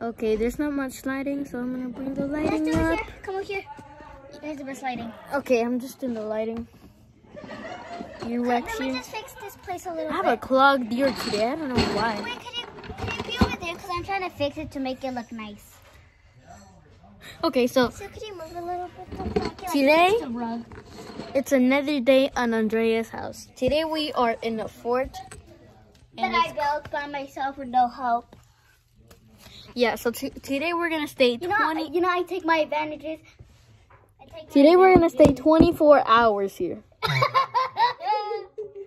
Okay, there's not much lighting, so I'm gonna bring the Let's lighting do it up. here. Come over here. Here's the best lighting. Okay, I'm just in the lighting. You Let me just fix this place a little I have bit. a clogged ear today. I don't know why. Wait, could you, could you be over there? Because I'm trying to fix it to make it look nice. Okay, so So could you move a little bit? to make it like Today? a rug? it's another day on Andrea's house. Today we are in the fort. That And I built by myself with no help. Yeah, so t- today we're gonna stay You know, 20. you know, I take my advantages. I take my Today we're gonna stay 24 hours here.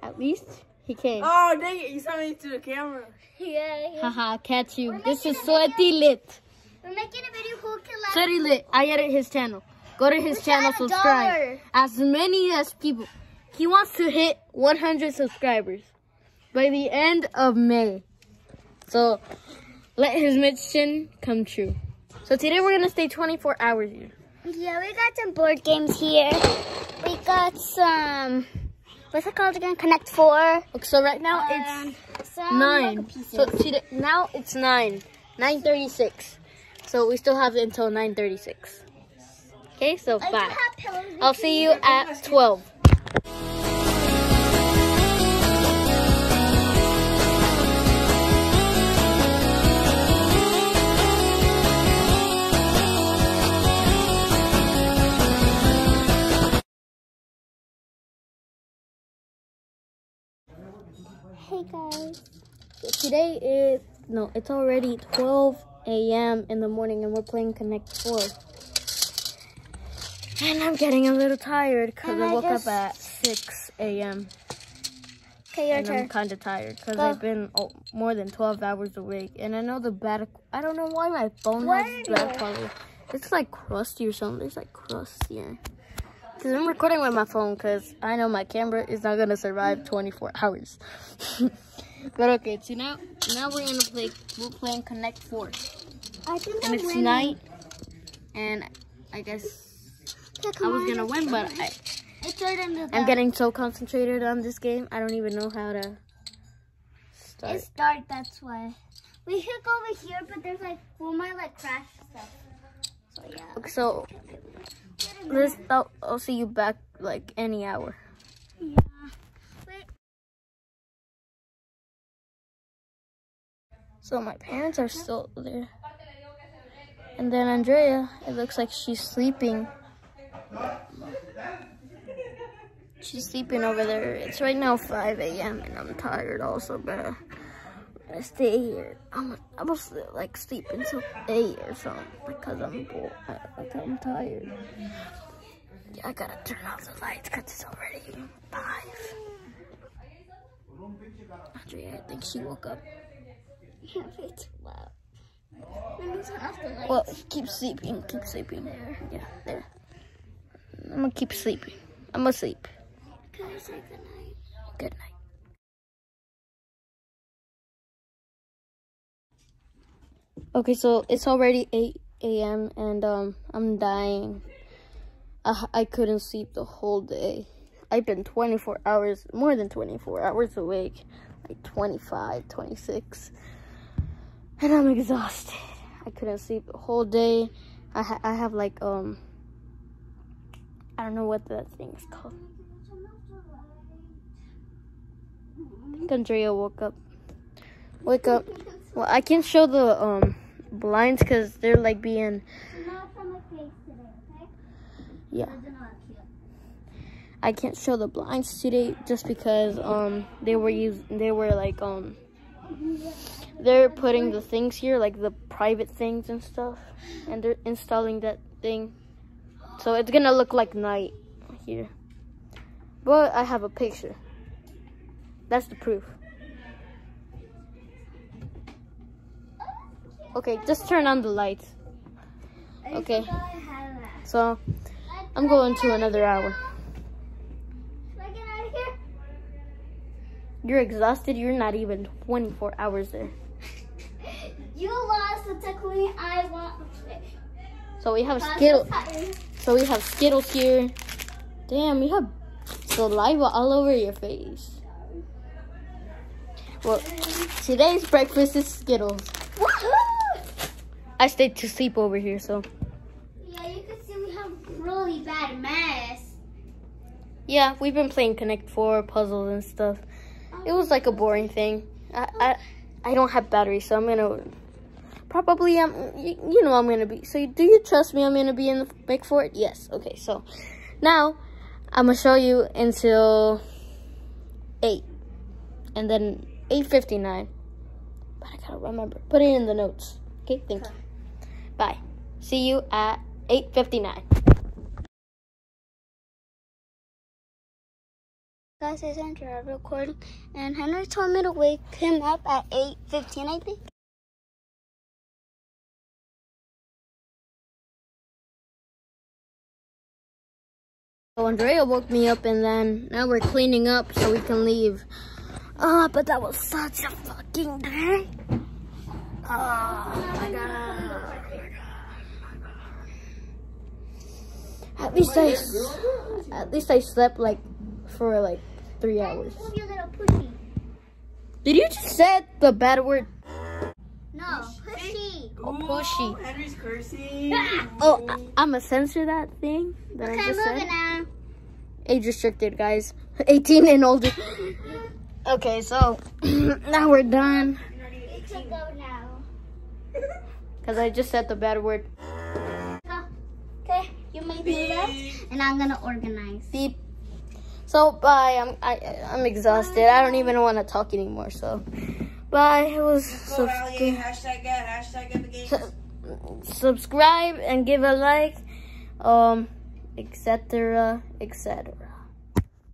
At least he came. Oh, dang it. You saw me to the camera. yeah, yeah. Haha, catch you. This is Sweaty Lit. We're making a video who can laugh. Sweaty Lit. I edit his channel. Go to his We channel, should add a subscribe. As many as people. He wants to hit 100 subscribers by the end of May. So let his mission come true. So today we're gonna stay 24 hours here. Yeah, we got some board games here. We got some, what's it called again? Connect Four. Okay, so right now Um, it's nine. So today now it's nine. 9:36. So we still have it until 9:36. Okay, so I bye. have pillows. We I'll see you at 12. Hey guys. Today is no, it's already 12 a.m. in the morning, and we're playing Connect Four. And I'm getting a little tired because I I woke just- up at 6 a.m. Okay, your and I'm kind of tired because I've been oh, more than 12 hours awake. And I know the bad. I don't know why my phone Where has bad quality. It's like crusty or something. There's like crust here. Because I'm recording with my phone because I know my camera is not going to survive 24 hours. but okay, so now, now we're going to play, we're playing Connect 4. I think And I'm it's winning. night. And I guess I was going to win, but. I it's right under I'm getting so concentrated on this game. I don't even know how to start. It's dark, that's why. We should go over here, but there's like, we might like crash stuff. So yeah. Okay, so this I'll, I'll see you back like any hour. Yeah. Wait. So my parents are still there. And then Andrea, it looks like she's sleeping. She's sleeping over there. It's right now 5 a.m. and I'm tired also, but gonna stay here. I'm, I'm gonna like sleep until 8 or something because I'm bored. Like I'm tired. Yeah, I gotta turn off the lights because it's already 5. Andrea, I think she woke up. Yeah, it's loud. Let me turn off the lights. Well, keep sleeping, keep sleeping. Yeah, there. I'm gonna keep sleeping. I'm gonna sleep. Say goodnight? Good night. Okay, so it's already 8 a.m. and um, I'm dying. I, I couldn't sleep the whole day. I've been 24 hours, more than 24 hours awake, like 25, 26. And I'm exhausted. I couldn't sleep the whole day. I, ha- I have like, um, I don't know what that thing is called. I think Andrea woke up. Wake up. Well, I can't show the um blinds because they're like being Not from my face today, okay? yeah. I can't show the blinds today just because um they were use they were like um they're putting the things here like the private things and stuff and they're installing that thing so it's gonna look like night here but I have a picture that's the proof okay just turn on the lights Okay. I have that. so I'm going to another hour Should I get out of here? You're exhausted. You're not even 24 hours there. You lost, so technically I want. So we have Skittles. So we have Skittles here. Damn, you have saliva all over your face. Well, today's breakfast is Skittles. Woohoo! I stayed to sleep over here, so Yeah, you can see we have really bad mess. yeah, we've been playing Connect Four puzzles and stuff. It was like a boring thing. I I, I don't have batteries, so I'm gonna probably um you, you know I'm gonna be. So do you trust me? I'm gonna be in the make for it Yes. Okay. So now I'm gonna show you until eight, and then eight fifty nine. But I gotta remember. Put it in the notes. Okay. Thank you. Bye. See you at eight fifty nine. Guys, it's Andrea recording, and Henry told me to wake him up at 8.15, I think. So Andrea woke me up and then now we're cleaning up so we can leave. Ah, but that was such a fucking day. Oh my god. At least I, s- at least I slept like for like three hours. Move your little pushy. Did you just say the bad word? No, pushy. Oh, pushy. Henry's cursing. Oh, I, I'm gonna censor that thing that I just said. now. age restricted, guys. 18 and older. Okay, so now we're done. You can go now. Because I just said the bad word. And I'm gonna organize. Beep. So bye. I'm I I'm exhausted. I don't even want to talk anymore. So bye. It was so Go Allie, good. hashtag get, hashtag get the game. Su- subscribe and give a like. Um, etc. etc.